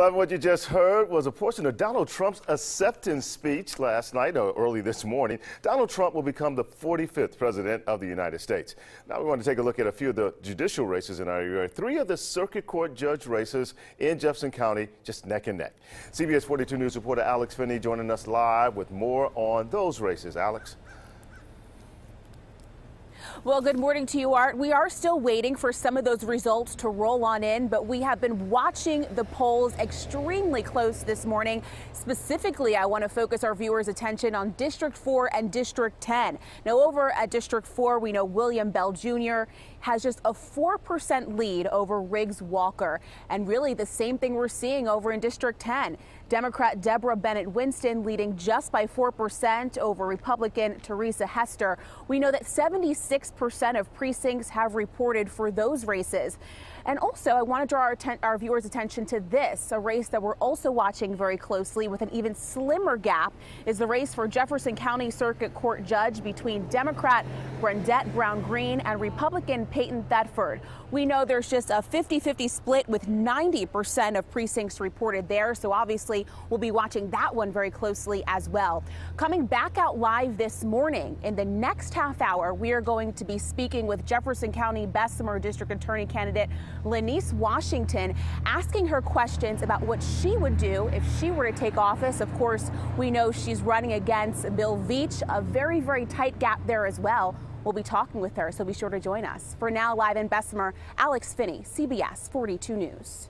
What you just heard was a portion of Donald Trump's acceptance speech last night or early this morning. Donald Trump will become the 45th president of the United States. Now we want to take a look at a few of the judicial races in our area. Three of the circuit court judge races in Jefferson County just neck and neck. CBS 42 News reporter Alex Finney joining us live with more on those races. Alex. Well, good morning to you, Art. We are still waiting for some of those results to roll on in, but we have been watching the polls extremely close this morning. Specifically, I want to focus our viewers' attention on District 4 and District 10. Now, over at District 4, we know William Bell Jr. has just a 4% lead over Riggs Walker. And really, the same thing we're seeing over in District 10. Democrat Deborah Bennett Winston leading just by 4% over Republican Teresa Hester. We know that 76% of precincts have reported for those races. And also, I want to draw our, our, viewers' attention to this, a race that we're also watching very closely with an even slimmer gap is the race for Jefferson County Circuit Court judge between Democrat Brendette Brown Green and Republican Peyton Thetford. We know there's just a 50-50 split with 90% of precincts reported there, so obviously we'll be watching that one very closely as well. Coming back out live this morning, in the next half hour, we are going to be speaking with Jefferson County Bessemer District Attorney candidate Lynneice Washington, asking her questions about what she would do if she were to take office. Of course, we know she's running against Bill Veitch, a very, very tight gap there as well. We'll be talking with her, so be sure to join us. For now, live in Bessemer, Alex Finney, CBS 42 News.